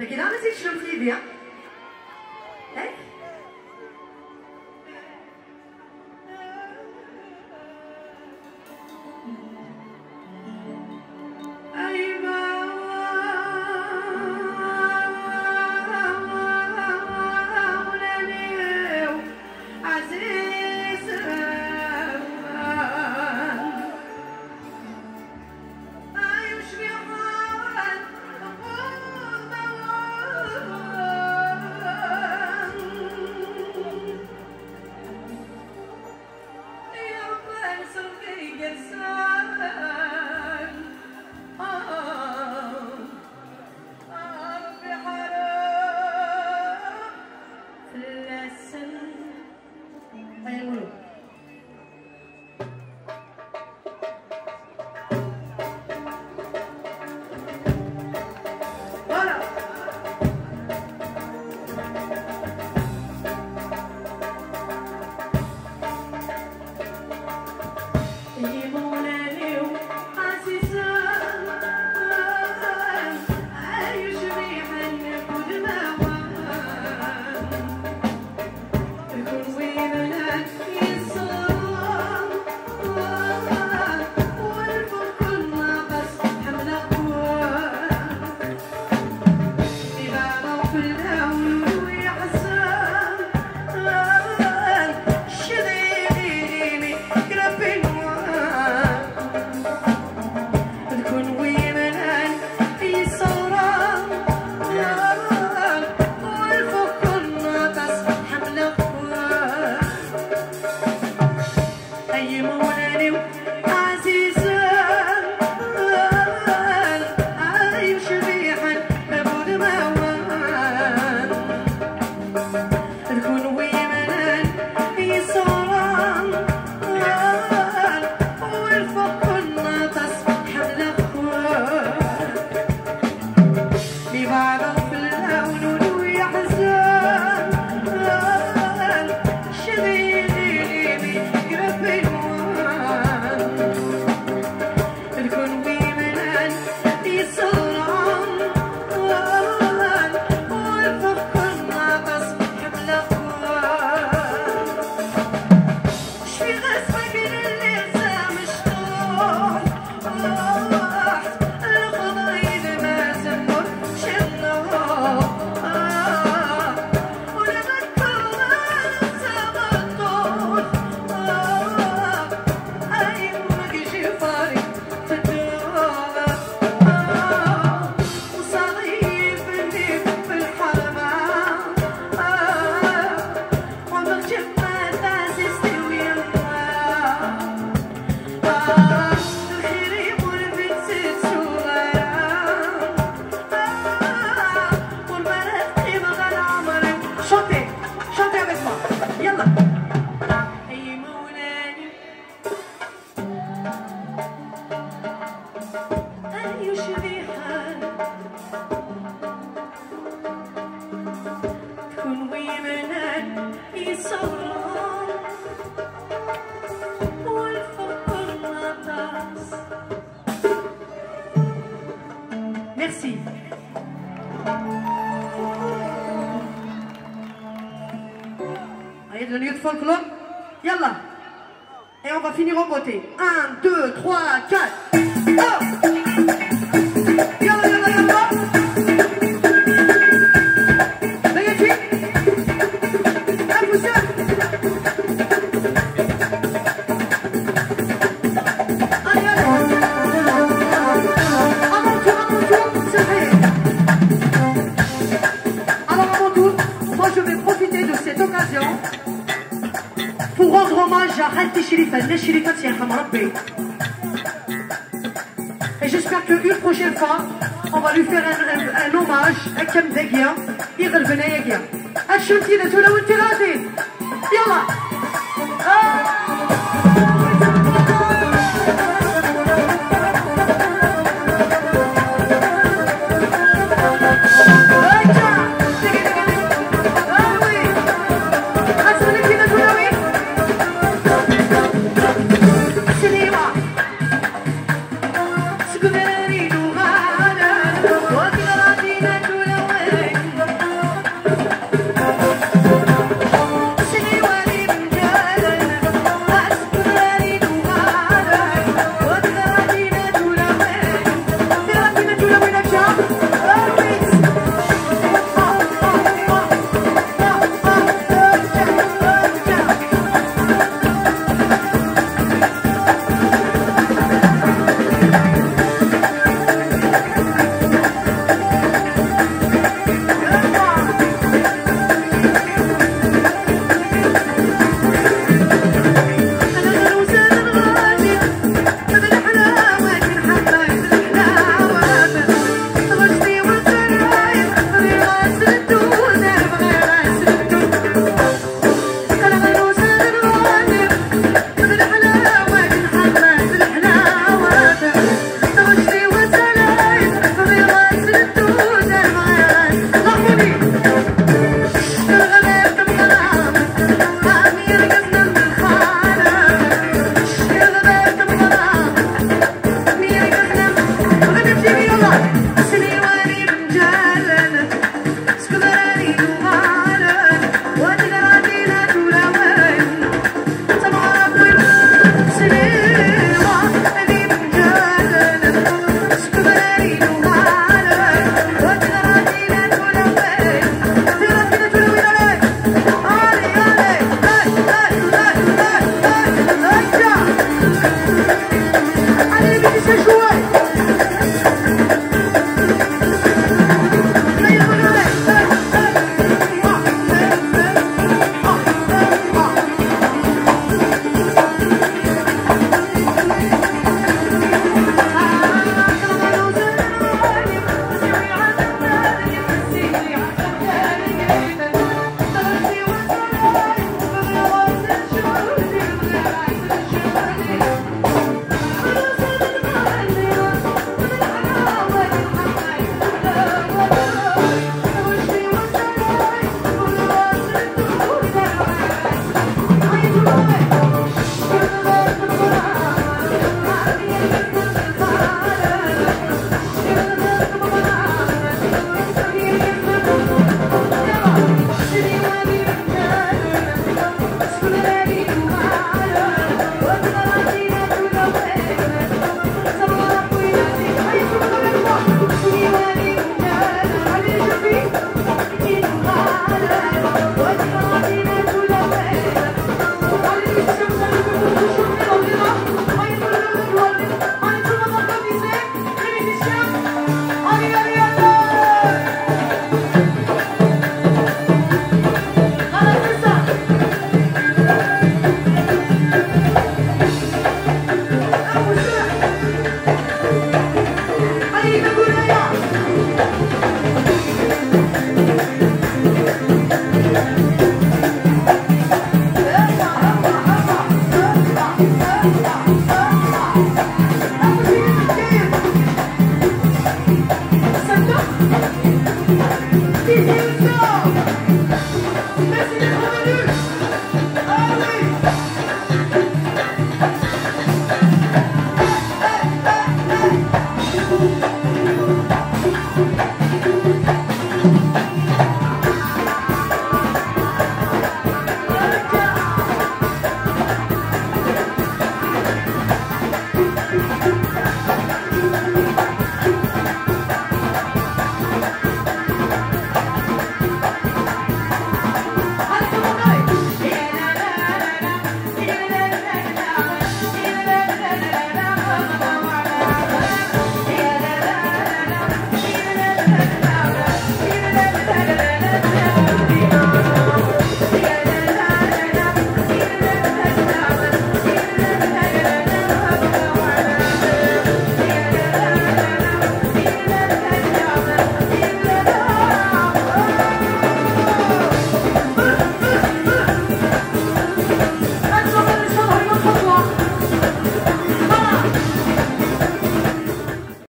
لكن أنا نسيت شنو في family Et on va finir en beauté. 1, 2, 3, 4. Rabbi. Et j'espère qu'une prochaine fois, on va lui faire un, un, un hommage à Kem Degia, Irel Benegia. Achouti de tout le Hallelujah.